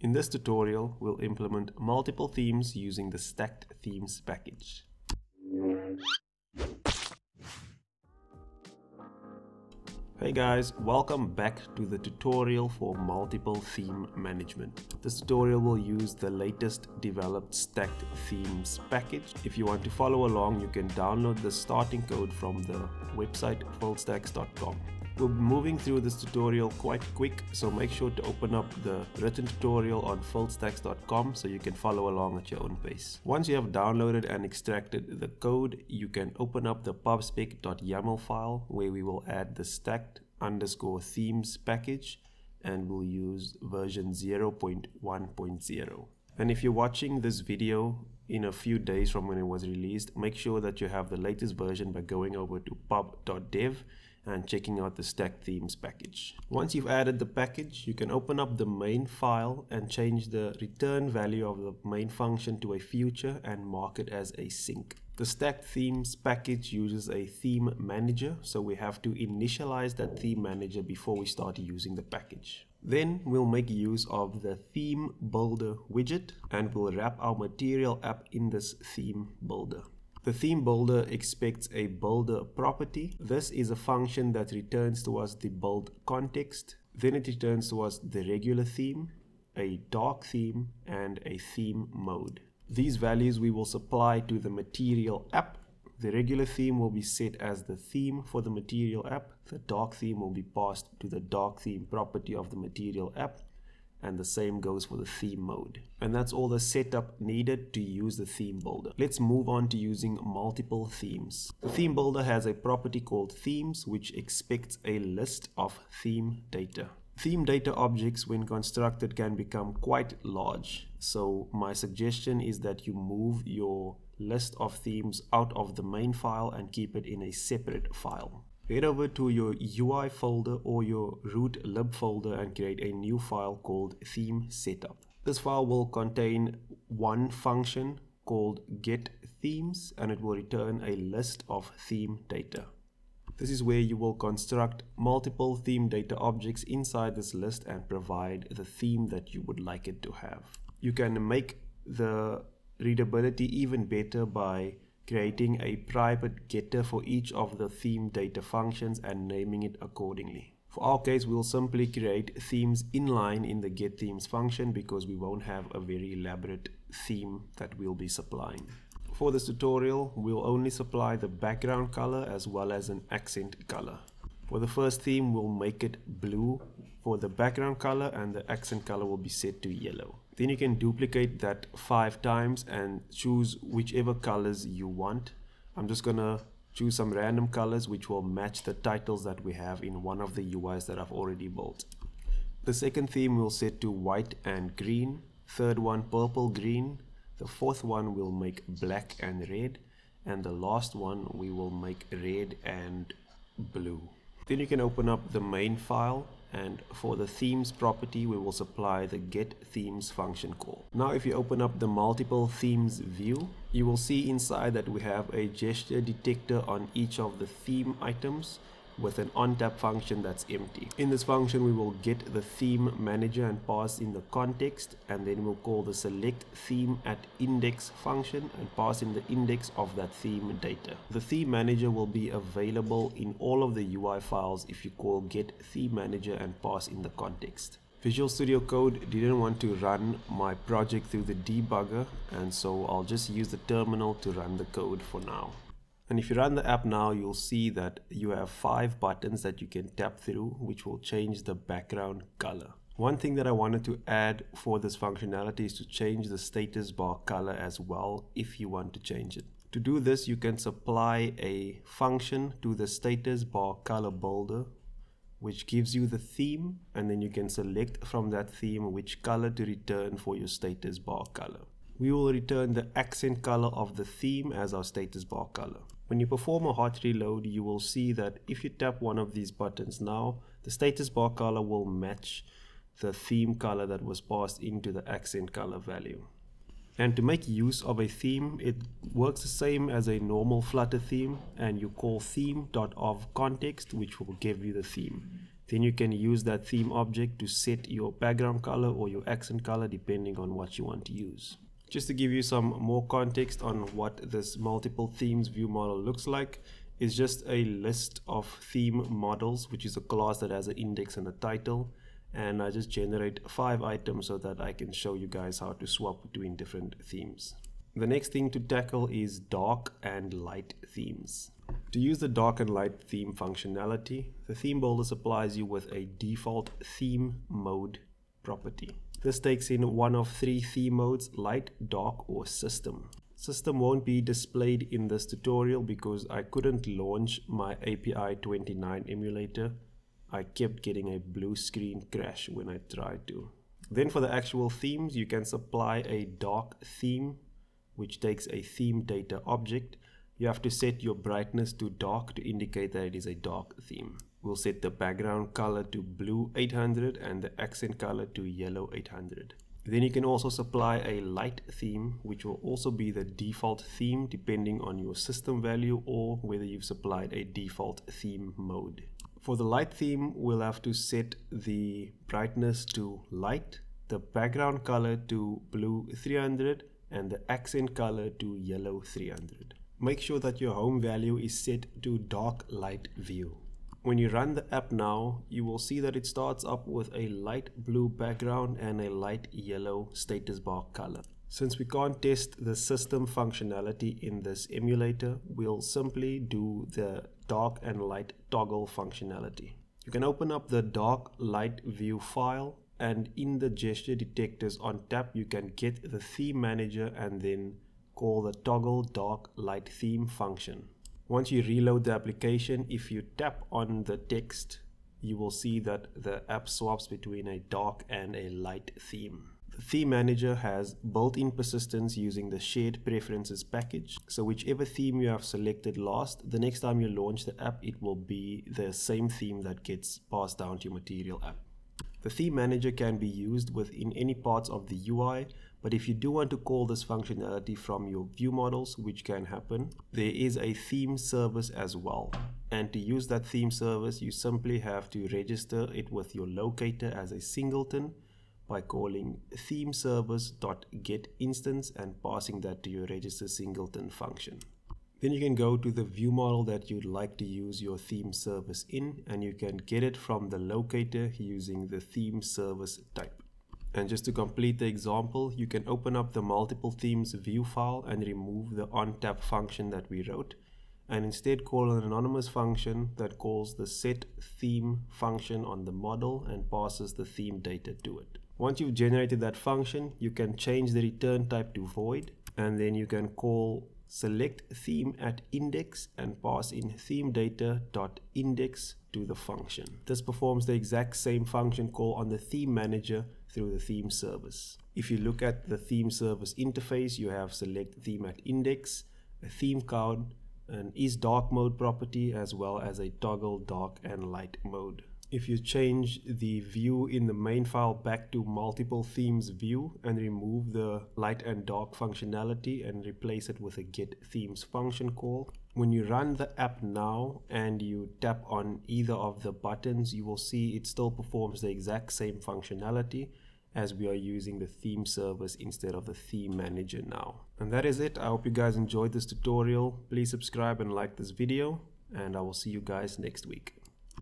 In this tutorial, we'll implement multiple themes using the Stacked Themes package. Hey guys, welcome back to the tutorial for multiple theme management. This tutorial will use the latest developed stacked themes package. If you want to follow along, you can download the starting code from the website filledstacks.com. We'll be moving through this tutorial quite quick, so make sure to open up the written tutorial on filledstacks.com so you can follow along at your own pace. Once you have downloaded and extracted the code, you can open up the pubspec.yaml file where we will add the stacked underscore themes package and we'll use version 0.1.0. And if you're watching this video in a few days from when it was released, make sure that you have the latest version by going over to pub.dev and checking out the stacked themes package. Once you've added the package, you can open up the main file and change the return value of the main function to a future and mark it as async. The stacked themes package uses a theme manager, so we have to initialize that theme manager before we start using the package. Then we'll make use of the theme builder widget and we'll wrap our material app in this theme builder. The theme builder expects a builder property. This is a function that returns to us the build context. Then it returns to us the regular theme, a dark theme, and a theme mode. These values we will supply to the material app. The regular theme will be set as the theme for the material app. The dark theme will be passed to the dark theme property of the material app and the same goes for the theme mode. And that's all the setup needed to use the theme builder. Let's move on to using multiple themes. The theme builder has a property called themes which expects a list of theme data. Theme data objects when constructed can become quite large. So my suggestion is that you move your list of themes out of the main file and keep it in a separate file head over to your UI folder or your root lib folder and create a new file called theme setup. This file will contain one function called get themes and it will return a list of theme data. This is where you will construct multiple theme data objects inside this list and provide the theme that you would like it to have. You can make the readability even better by creating a private getter for each of the theme data functions and naming it accordingly. For our case, we'll simply create themes inline in the getThemes function because we won't have a very elaborate theme that we'll be supplying. For this tutorial, we'll only supply the background color as well as an accent color. For the first theme, we'll make it blue for the background color and the accent color will be set to yellow. Then you can duplicate that five times and choose whichever colors you want. I'm just gonna choose some random colors which will match the titles that we have in one of the UIs that I've already built. The second theme will set to white and green, third one purple green, the fourth one will make black and red, and the last one we will make red and blue. Then you can open up the main file and for the themes property we will supply the get themes function call. Now if you open up the multiple themes view you will see inside that we have a gesture detector on each of the theme items with an ontap function that's empty. In this function we will get the theme manager and pass in the context and then we'll call the select theme at index function and pass in the index of that theme data. The theme manager will be available in all of the UI files if you call get theme manager and pass in the context. Visual Studio Code didn't want to run my project through the debugger and so I'll just use the terminal to run the code for now. And if you run the app now, you'll see that you have five buttons that you can tap through, which will change the background color. One thing that I wanted to add for this functionality is to change the status bar color as well if you want to change it. To do this, you can supply a function to the status bar color builder, which gives you the theme, and then you can select from that theme which color to return for your status bar color. We will return the accent color of the theme as our status bar color. When you perform a hot reload, you will see that if you tap one of these buttons now, the status bar color will match the theme color that was passed into the accent color value. And to make use of a theme, it works the same as a normal Flutter theme and you call theme.of context which will give you the theme. Then you can use that theme object to set your background color or your accent color depending on what you want to use. Just to give you some more context on what this multiple themes view model looks like, is just a list of theme models, which is a class that has an index and a title. And I just generate five items so that I can show you guys how to swap between different themes. The next thing to tackle is dark and light themes. To use the dark and light theme functionality, the theme builder supplies you with a default theme mode property. This takes in one of three theme modes, light, dark or system. System won't be displayed in this tutorial because I couldn't launch my API 29 emulator. I kept getting a blue screen crash when I tried to. Then for the actual themes, you can supply a dark theme, which takes a theme data object. You have to set your brightness to dark to indicate that it is a dark theme. We'll set the background color to blue 800 and the accent color to yellow 800. Then you can also supply a light theme, which will also be the default theme depending on your system value or whether you've supplied a default theme mode. For the light theme, we'll have to set the brightness to light, the background color to blue 300, and the accent color to yellow 300. Make sure that your home value is set to dark light view. When you run the app now, you will see that it starts up with a light blue background and a light yellow status bar color. Since we can't test the system functionality in this emulator, we'll simply do the dark and light toggle functionality. You can open up the dark light view file and in the gesture detectors on tap you can get the theme manager and then call the toggle dark light theme function. Once you reload the application, if you tap on the text, you will see that the app swaps between a dark and a light theme. The theme manager has built-in persistence using the shared preferences package. So whichever theme you have selected last, the next time you launch the app, it will be the same theme that gets passed down to your material app. The theme manager can be used within any parts of the UI, but if you do want to call this functionality from your view models, which can happen, there is a theme service as well. And to use that theme service, you simply have to register it with your locator as a singleton by calling theme service.getInstance and passing that to your register singleton function. Then you can go to the view model that you'd like to use your theme service in and you can get it from the locator using the theme service type. And just to complete the example, you can open up the multiple themes view file and remove the on-tap function that we wrote and instead call an anonymous function that calls the set theme function on the model and passes the theme data to it. Once you've generated that function, you can change the return type to void and then you can call select theme at index and pass in theme data dot index to the function. This performs the exact same function call on the theme manager through the theme service. If you look at the theme service interface, you have select theme at index, a theme count, an is dark mode property, as well as a toggle dark and light mode. If you change the view in the main file back to multiple themes view and remove the light and dark functionality and replace it with a get themes function call, when you run the app now and you tap on either of the buttons, you will see it still performs the exact same functionality as we are using the theme service instead of the theme manager now. And that is it. I hope you guys enjoyed this tutorial. Please subscribe and like this video and I will see you guys next week.